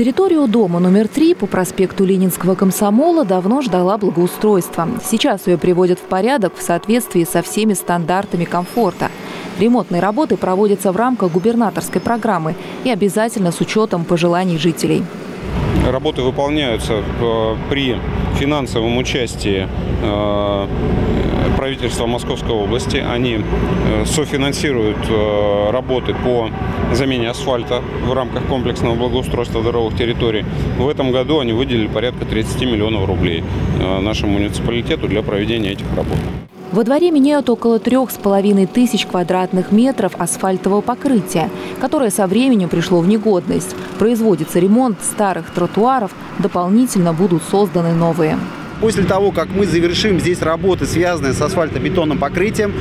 Территорию дома номер три по проспекту Ленинского комсомола давно ждала благоустройства. Сейчас ее приводят в порядок в соответствии со всеми стандартами комфорта. Ремонтные работы проводятся в рамках губернаторской программы и обязательно с учетом пожеланий жителей. Работы выполняются э, при финансовом участии э, правительства Московской области. Они э, софинансируют работы по замене асфальта в рамках комплексного благоустройства здоровых территорий. В этом году они выделили порядка 30 миллионов рублей нашему муниципалитету для проведения этих работ. Во дворе меняют около трех с половиной тысяч квадратных метров асфальтового покрытия, которое со временем пришло в негодность. Производится ремонт старых тротуаров, дополнительно будут созданы новые. После того, как мы завершим здесь работы, связанные с асфальтобетонным покрытием,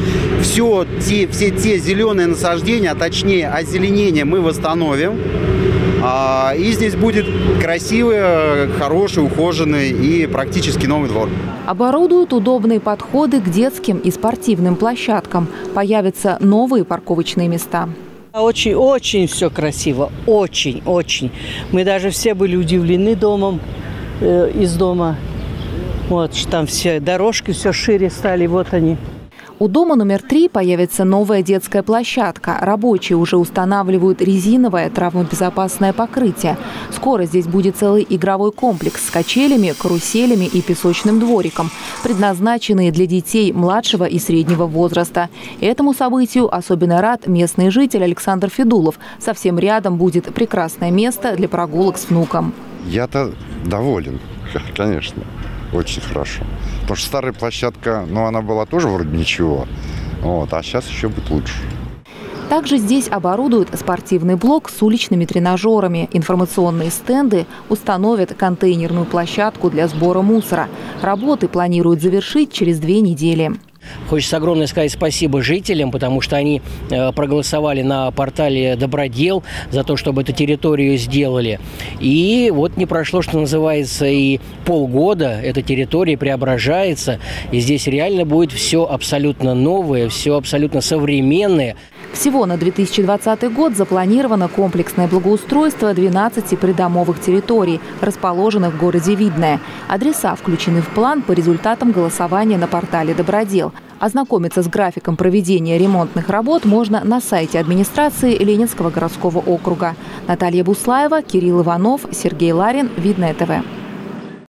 все те, все те зеленые насаждения, а точнее озеленение мы восстановим. А, и здесь будет красивый, хороший, ухоженный и практически новый двор. Оборудуют удобные подходы к детским и спортивным площадкам. Появятся новые парковочные места. Очень-очень все красиво. Очень-очень. Мы даже все были удивлены домом, э, из дома. Вот, там все дорожки все шире стали, вот они. У дома номер три появится новая детская площадка. Рабочие уже устанавливают резиновое травмобезопасное покрытие. Скоро здесь будет целый игровой комплекс с качелями, каруселями и песочным двориком, предназначенные для детей младшего и среднего возраста. Этому событию особенно рад местный житель Александр Федулов. Совсем рядом будет прекрасное место для прогулок с внуком. Я-то доволен, конечно очень хорошо. Потому что старая площадка, ну, она была тоже вроде ничего. Вот, а сейчас еще будет лучше. Также здесь оборудуют спортивный блок с уличными тренажерами. Информационные стенды установят контейнерную площадку для сбора мусора. Работы планируют завершить через две недели. Хочется огромное сказать спасибо жителям, потому что они э, проголосовали на портале «Добродел» за то, чтобы эту территорию сделали. И вот не прошло, что называется, и полгода эта территория преображается. И здесь реально будет все абсолютно новое, все абсолютно современное. Всего на 2020 год запланировано комплексное благоустройство 12 придомовых территорий, расположенных в городе Видное. Адреса включены в план по результатам голосования на портале «Добродел». Ознакомиться с графиком проведения ремонтных работ можно на сайте администрации Ленинского городского округа. Наталья Буслаева, Кирилл Иванов, Сергей Ларин, Видное ТВ.